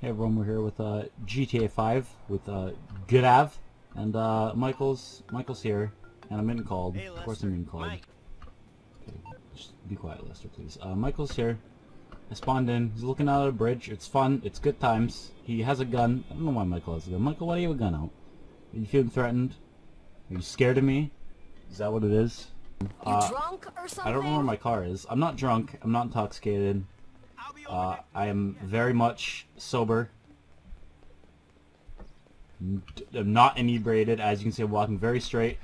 Hey everyone, we're here with uh, GTA 5 with uh, Godav, and uh, Michael's Michael's here, and I'm in called. Hey, of course I'm in called. Mike. Okay, just be quiet, Lester, please. Uh, Michael's here. I spawned in. He's looking out at a bridge. It's fun. It's good times. He has a gun. I don't know why Michael has a gun. Michael, why do you have a gun out? Are you feeling threatened? Are you scared of me? Is that what it is? You Uh, drunk or something? I don't know where my car is. I'm not drunk. I'm not intoxicated. Uh. I am very much sober. I'm not inebriated. As you can see, I'm walking very straight.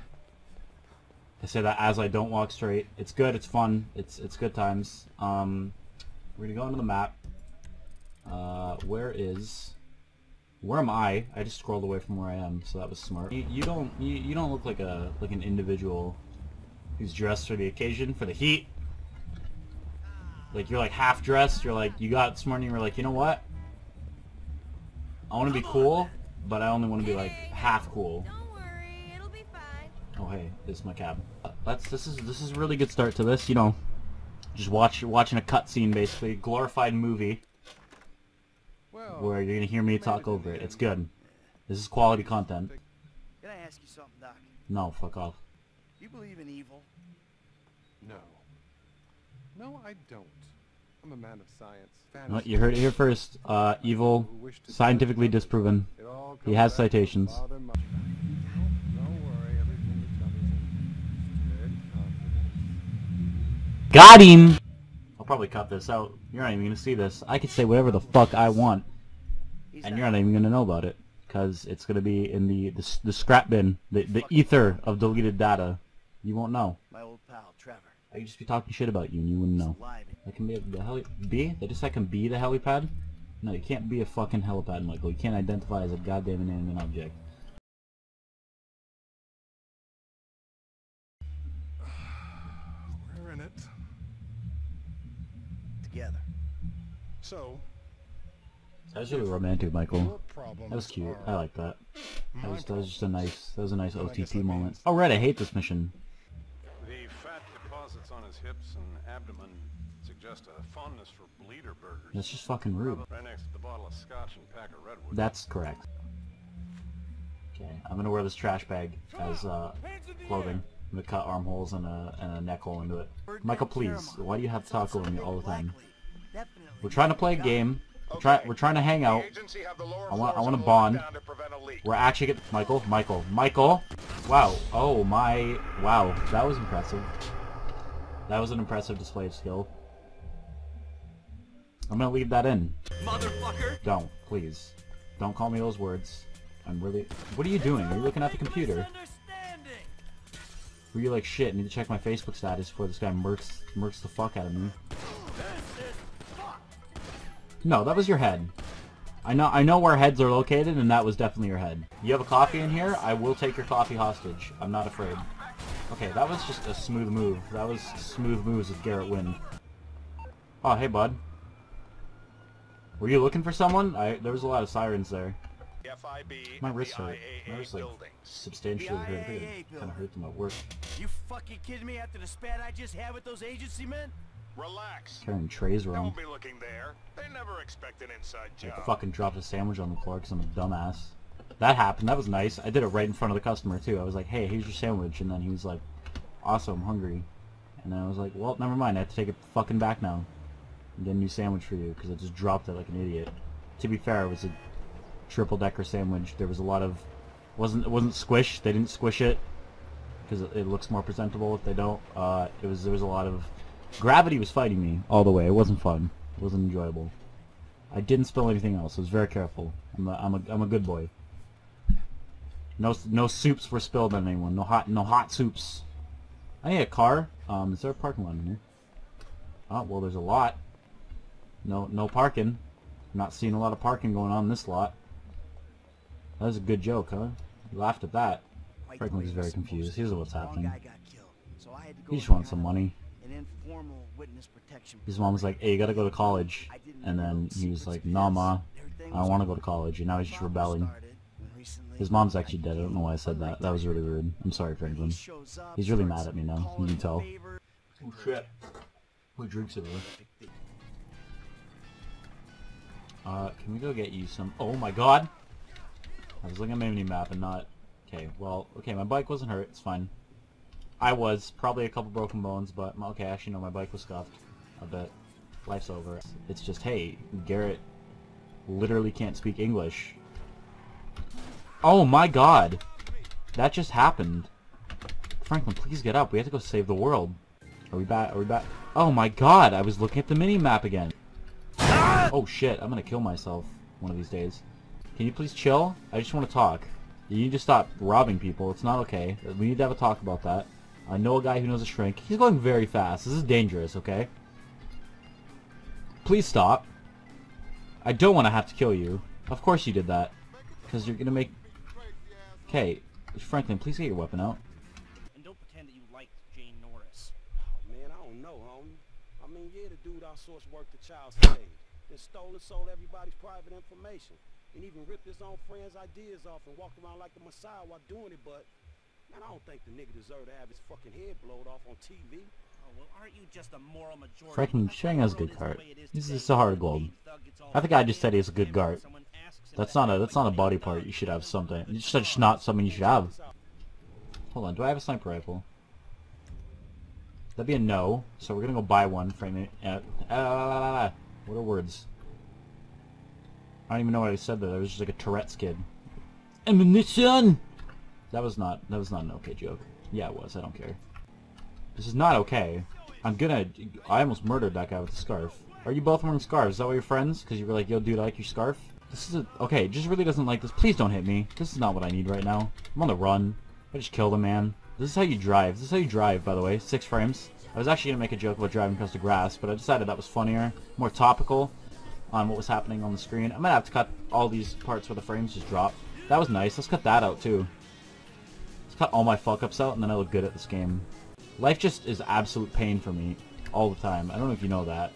I say that as I don't walk straight. It's good. It's fun. It's it's good times. Um, we're gonna go into the map. Uh, where is? Where am I? I just scrolled away from where I am, so that was smart. You, you don't you, you don't look like a like an individual who's dressed for the occasion, for the heat. Like you're like half dressed. You're like you got this morning. You're like you know what? I want to be cool, but I only want to be like half cool. Don't worry, it'll be fine. Oh hey, this is my cab. Let's. this is this is a really good start to this. You know, just watch watching a cutscene basically, glorified movie Well, where you're gonna hear me talk over it. It's good. This is quality content. Can I ask you something, Doc? No, fuck off. You believe in evil? no. No, I don't. I'm a man of science. You, you heard it here first. Uh, evil, scientifically disproven. He has citations. Father Mo- Don't, don't worry, everything you tell me is in strict confidence. Got him! I'll probably cut this out. You're not even gonna see this. I can say whatever the fuck I want, He's and you're not even gonna know about it. Because it's gonna be in the, the, the scrap bin, the, the ether of deleted data. You won't know. My old pal, Trevor. I could just be talking shit about you and you wouldn't know. Alive. I can be the heli- be? They just I can be the helipad? No, you can't be a fucking helipad, Michael. You can't identify as a goddamn inanimate object. We're in it. Together. So, That was really romantic, Michael. That was cute. I like that. That was, that was just a nice, that was a nice Well, OTT moment. means- Oh, Red, I hate this mission. The fat deposits on his hips and abdomen suggest a fondness for bleeder burgers. That's just fucking rude. Right next to the bottle of scotch and pack of redwood. That's correct. Okay, I'm gonna wear this trash bag as uh, clothing. I'm gonna cut armholes and a, and a neck hole into it. Michael, please, why do you have to talk over me all the time? We're trying to play a game. We're, try, we're trying to hang out. I want, I want to bond. We're actually get Michael, Michael, Michael. Wow. Oh my. Wow. That was impressive. That was an impressive display of skill. I'm gonna leave that in. Motherfucker! Don't, please. Don't call me those words. I'm really. What are you doing? Are you looking at the computer? Were you like shit? I Need to check my Facebook status before this guy murks murks the fuck out of me. No, that was your head. I know I know where heads are located, and that was definitely your head. You have a coffee in here? I will take your coffee hostage. I'm not afraid. Okay, that was just a smooth move. That was smooth moves with Garrett Wind. Oh, hey, bud. Were you looking for someone? I there was a lot of sirens there. My wrist hurt. My wrist like substantially hurt. It kind of hurt them at work. You fucking kidding me after the spat I just had with those agency men? Relax. Carrying trays around. Don't be looking there. They never expect an inside job. I fucking dropped a sandwich on the floor because I'm a dumbass. That happened. That was nice. I did it right in front of the customer too. I was like, "Hey, here's your sandwich," and then he was like, "Awesome, I'm hungry." And then I was like, "Well, never mind. I have to take it fucking back now and get a new sandwich for you because I just dropped it like an idiot." To be fair, it was a triple decker sandwich. There was a lot of wasn't it wasn't squish. They didn't squish it because it, it looks more presentable if they don't. Uh, it was there was a lot of gravity was fighting me all the way. It wasn't fun. It wasn't enjoyable. I didn't spill anything else. I was very careful. I'm a, I'm a, I'm a good boy. No no soups were spilled on anyone. No hot no hot soups. I need a car. Um, is there a parking lot in here? Oh well, there's a lot. No no parking. Not seeing a lot of parking going on in this lot. That was a good joke, huh? You laughed at that. Franklin's very confused. supposed He doesn't know to- what's happening. guy got killed, so I had to go He just wants some money. An informal witness protection. His mom was like, "Hey, you gotta go to college," and then he was like, "Nah, ma, I don't want to go to college," and now he's just rebelling. Started when recently His mom's actually dead. I don't know why I said that. That was really rude. I'm sorry, Franklin. He He's really mad at me now. You can in tell. favor. Oh shit. Who drinks it, really? Uh, can we go get you some... Oh my god! I was looking at my mini-map and not... Okay, well, okay, my bike wasn't hurt, it's fine. I was, probably a couple broken bones, but, okay, actually no, my bike was scuffed a bit. Life's over. It's just, hey, Garrett literally can't speak English. Oh my god! That just happened. Franklin, please get up. We have to go save the world. Are we back? Are we back? Oh my god, I was looking at the mini-map again. Ah! Oh shit, I'm gonna kill myself one of these days. Can you please chill? I just want to talk. You need to stop robbing people. It's not okay. We need to have a talk about that. I know a guy who knows a shrink. He's going very fast. This is dangerous, okay? Please stop. I don't want to have to kill you. Of course you did that. Because you're gonna make... Okay, Franklin, please get your weapon out. And don't pretend that you liked Jay Norris. Oh, man, I don't know, homie. I mean, yeah, the dude outsourced work to child slave. Then stole and sold everybody's private information. And even ripped his own friends' ideas off and walked around like the Messiah while doing it, but... Man, I don't think the nigga deserved to have his fucking head blowed off on TV. Franklin, Shang has a good world is heart. the way it is a of gold. I think I just said he's a good guard. That's not a that's not a body part. You should have something. It's just not something you should have. Hold on, do I have a sniper rifle? That'd be a no. So we're gonna go buy one. Frame it. Uh, uh, what are words? I don't even know what I said there. That was just like a Tourette's kid. Ammunition. That was not. That was not an okay joke. Yeah, it was. I don't care. This is not okay. I'm gonna. I almost murdered that guy with the scarf. Are you both wearing scarves? Is that why you're friends? Because you were like, yo, dude, I like your scarf. This is a, okay. Just really doesn't like this. Please don't hit me. This is not what I need right now. I'm on the run. I just killed a man. This is how you drive. This is how you drive, by the way. Six frames. I was actually gonna make a joke about driving across the grass, but I decided that was funnier, more topical on what was happening on the screen. I'm gonna have to cut all these parts where the frames just drop. That was nice. Let's cut that out too. Let's cut all my fuck ups out, and then I look good at this game. Life just is absolute pain for me all the time. I don't know if you know that.